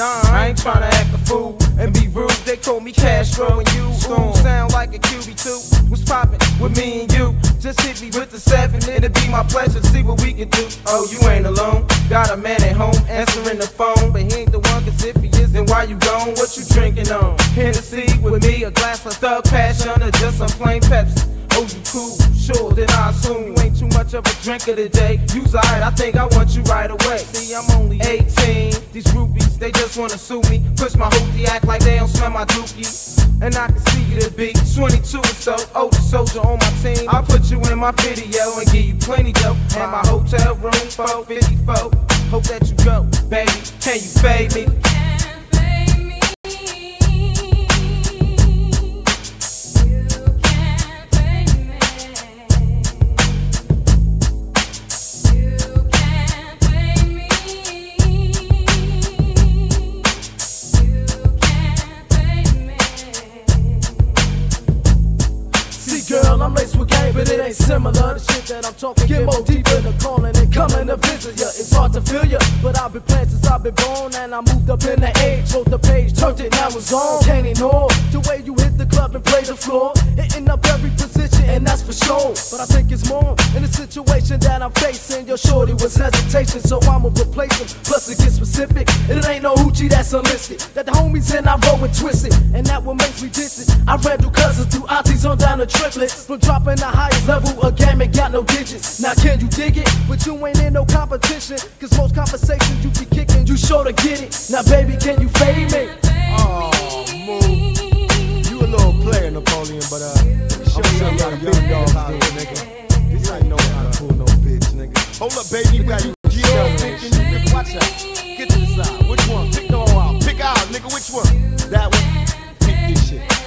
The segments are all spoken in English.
I ain't tryna act a fool and be rude. They call me Kastro and you ooh, sound like a QB2. What's poppin' with me and you? Just hit me with the seven. It'll be my pleasure to see what we can do. Oh, you ain't alone. Got a man at home answering the phone, but he ain't the one. Cause if he is, then why you gone? What you drinking on? Hennessy with me, a glass of thug passion, or just some plain Pepsi. Oh, you cool? Sure, then I assume you ain't too much of a drinker today. You's alright, I think I want you right away. See, I'm only 18. Just wanna sue me. Push my hoopty, act like they don't smell my dookie. And I can see you to be 22 or so, older soldier on my team. I'll put you in my video and give you plenty dough. And my hotel room 454. Hope that you go, baby. Can you fade me? Ain't similar. The shit that I'm talking get more deep in the calling and coming to visit ya. It's hard to feel ya, but I've been playing since I've been born, and I moved up in the age. Wrote the page, turned it, now it's on. Can't ignore the way you Your shorty was hesitation, so I'ma replace him. Plus it gets specific, and it ain't no hoochie that's unlisted. That the homies in I roll and twist it, and that what makes me diss. I read through cousins, through aunties on down the triplets. From dropping the highest level of game and got no digits. Now can you dig it? But you ain't in no competition. Cause most conversations you be kicking, you sure to get it. Now baby, can you fade me? Oh, move. You a little player, Napoleon, but uh, I'm sure you got a big dog to do, nigga. That one.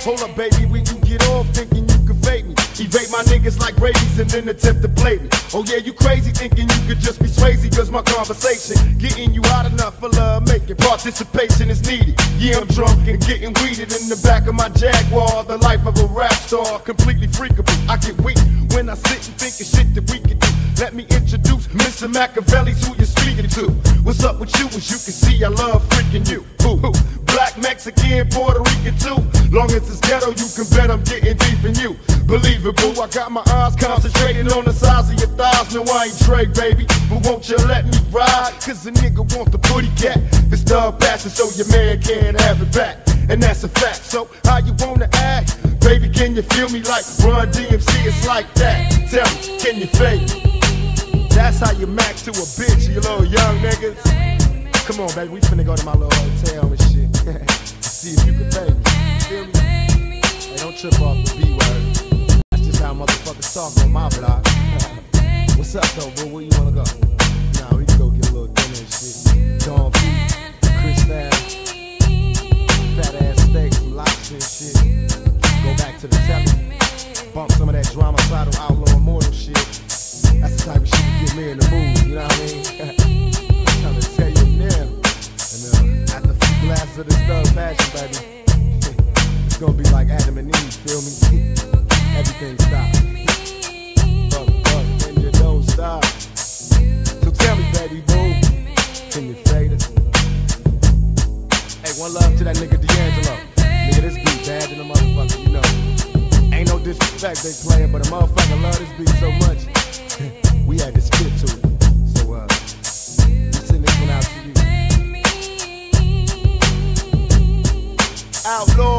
Hold up, baby, when you get off thinking you can fake me. Evade my niggas like rabies and then attempt to play me. Oh yeah, you crazy thinking you could just be Swayze cause my conversation getting you hot enough for love making. Participation is needed. Yeah, I'm drunk and getting weeded in the back of my Jaguar. The life of a rap star, completely freakable. I get weak when I sit and think of shit that we can do. Let me introduce Mr. Machiavelli's who you're speaking to. What's up with you? As you can see, I love freaking you. Who? Who? Mexican, Puerto Rican too. Long as it's ghetto, you can bet I'm getting deep in you. Believable, I got my eyes concentrating on the size of your thighs. No, I ain't Trey, baby, but won't you let me ride? Cause a nigga want the booty cat. It's dog passion, so your man can't have it back. And that's a fact. So, how you wanna act? Baby, can you feel me like Run DMC? It's like that. Tell me, can you fake? That's how you max to a bitch, you little young niggas. Come on, baby, we finna go to my little hotel and shit. What's up, though, bro? Where you wanna go? Nah, we can go get a little dinner and shit. Don P, Chris fat ass steak, some lobster and shit. Go back to the telly, bump some of that Dramacydal outlaw immortal shit. That's the type of shit that get me in the mood, you know what I mean? I'm trying to tell you now. And uh, after a few glasses of this thug passion, baby, it's gonna be like Adam and Eve, feel me? Everything stops. One love to that nigga D'Angelo. Nigga, this beat bad than a motherfucker, you know. Ain't no disrespect they playing, but a motherfucker love this beat so much. we had to spit to it. So, uh, we send this one out to you. Outlaw